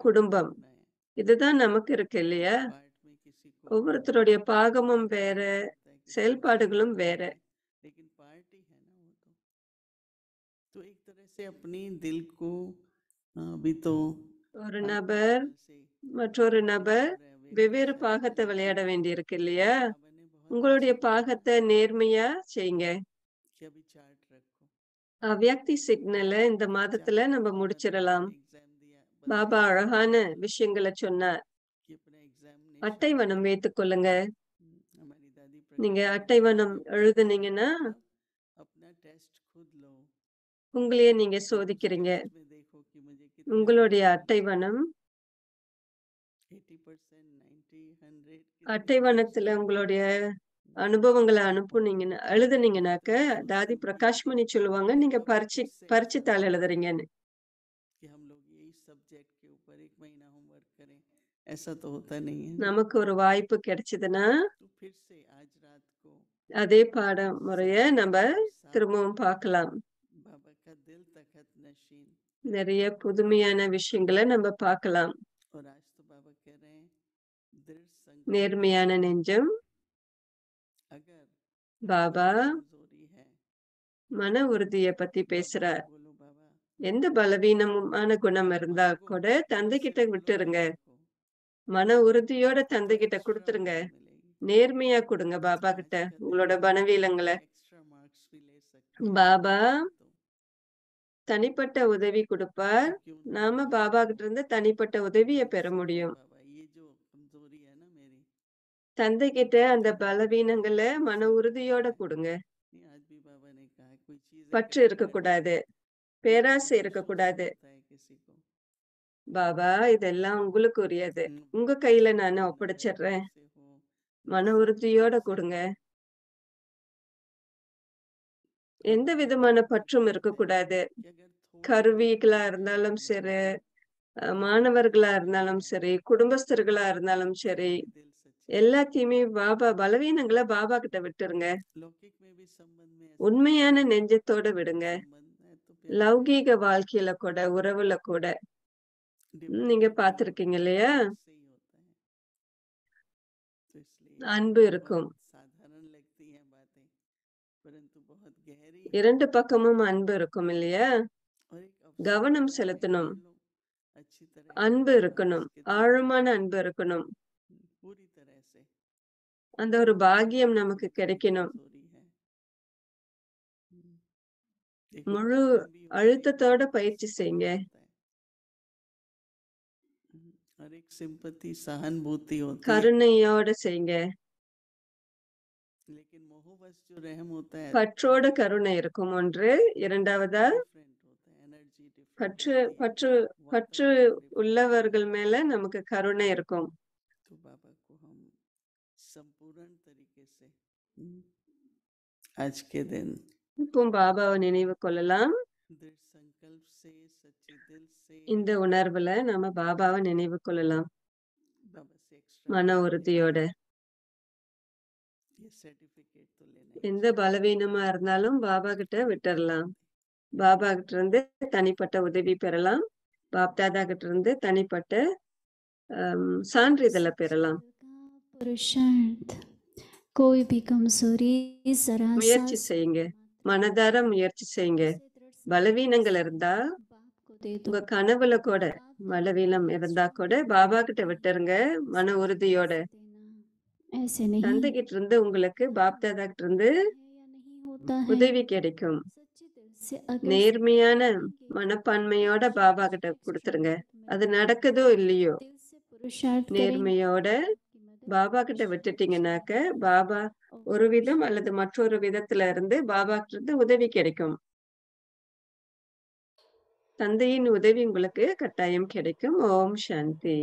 குடும்பம். இதுதான் நமக்கு இருக்கு இல்லையா? ஒவ்வொருத்தருடைய பாகமும் வேற செயல்பாடுகளும் வேற. ஒரு நபர் மற்றொரு நபர் வெவ்வேறு பாகத்தை விளையாட வேண்டியிருக்கு இல்லையா? உங்களுடைய பாகத்தை நேர்மையா செய்யுங்க. அவ்வியக்தி சிக்னலை இந்த மாதத்துல நம்ம முடிச்சிடலாம். பாபா அழகான விஷயங்களை சொன்னார். அட்டைவனம் வைத்துக்கொள்ளுங்க நீங்க அட்டைவனம் எழுதுனீங்கன்னா உங்களையே நீங்க சோதிக்கிறீங்க. உங்களுடைய அட்டைவனம் அட்டைவனத்துல உங்களுடைய அனுபவங்களை அனுப்புனீங்கன்னா எழுதுனீங்கனாக்க தாதி பிரகாஷ்மணி சொல்லுவாங்க நீங்க பரிச்சு பரிச்சுத்தாள் எழுதுறீங்கன்னு. நமக்கு ஒரு வாய்ப்பு கிடைச்சதுன்னா அதே பாடம் முறைய நம்ம திரும்பவும் பார்க்கலாம். நிறைய புதுமையான விஷயங்களை நம்ம பார்க்கலாம். நேர்மையான நெஞ்சம் பாபா மன உறுதியை பத்தி பேசுற எந்த பலவீனமான குணம் இருந்தா கூட தந்தை கிட்ட விட்டுருங்க. மன உறுதியோட தந்தை கிட்ட கொடுத்துருங்க. நேர்மையா கொடுங்க பாபா கிட்ட உங்களோட பணவீலங்களை பாபா தனிப்பட்ட உதவி கொடுப்பார். நாம பாபா கிட்ட இருந்து தனிப்பட்ட உதவியை பெற முடியும். தந்தை கிட்ட அந்த பலவீனங்களை மன உறுதியோட கொடுங்க. பற்று இருக்க கூடாது பேராசை இருக்கக்கூடாது பாபா இதெல்லாம் உங்களுக்கு உரியது உங்க கையில நானு ஒப்படைச்சிடுறேன் மன உறுதியோட கொடுங்க. எந்த விதமான பற்றும் இருக்கக்கூடாது கருவிகளா இருந்தாலும் சரி மாணவர்களா இருந்தாலும் சரி குடும்பஸ்தர்களா இருந்தாலும் சரி எல்லாத்தையுமே பாபா பலவீனங்களை பாபா கிட்ட விட்டுருங்க. உண்மையான நெஞ்சத்தோட விடுங்க. லௌகீக வாழ்க்கையில கூட உறவுல கூட. நீங்க பாத்திருக்கீங்க இல்லையா? அன்பு இருக்கும். இரண்டு பக்கமும் அன்பு இருக்கும் இல்லையா? கவனம் செலுத்தணும். அன்பு இருக்கணும். ஆழமான அன்பு இருக்கணும். அந்த ஒரு பாகியம் நமக்கு கிடைக்கணும். முழு कठिन भी होता है அழுத்தத்தோட लेकिन பயிற்சி செய்யுங்க. होता है हम्म, और एक सिंपति सहानुभूति होती है கருணையோட செய்யுங்க. लेकिन मोहवश जो रहम होता है பற்றோட கருணை இருக்கும் ஒன்று. இரண்டாவதா, डिफरेंट होता है एनर्जी डिफरेंट பற்று होती है பற்று பற்று वातावरण डिफरेंट உள்ளவர்கள் மேல நமக்கு கருணை இருக்கும். तो बाबा को हम संपूर्ण तरीके से हम्म, आज के दिन இப்பவும் பாபாவை நினைவு கொள்ளலாம். இந்த உணர்வுல நாம பாபாவை நினைவு கொள்ளலாம். மன உறுதியோட. எந்த பலவீனமா இருந்தாலும் பாபா கிட்ட விட்டுறலாம். பாபா கிட்ட இருந்து தனிப்பட்ட உதவி பெறலாம். பாப்தாதா கிட்ட இருந்து தனிப்பட்ட சான்றிதழை பெறலாம். முயற்சி செய்யுங்க. மனதார முயற்சி செய்யுங்க. பலவீனங்கள் இருந்தா உங்க கனவுல கூட பலவீனம் இருந்தா கூட பாபா கிட்ட விட்டுருங்க மன உறுதியோட. தந்தைகிட்ட இருந்து உங்களுக்கு பாப்தாதா கிட்ட இருந்து உதவி கிடைக்கும். நேர்மையான மனப்பான்மையோட பாபா கிட்ட கொடுத்துருங்க. அது நடக்குதோ இல்லையோ? நேர்மையோட பாபா கிட்ட விட்டுட்டீங்கன்னாக்க பாபா ஒரு விதம் அல்லது மற்றொரு விதத்துல இருந்து பாபா இருந்து உதவி கிடைக்கும். தந்தையின் உதவி உங்களுக்கு கட்டாயம் கிடைக்கும். ஓம் சாந்தி.